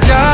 찾아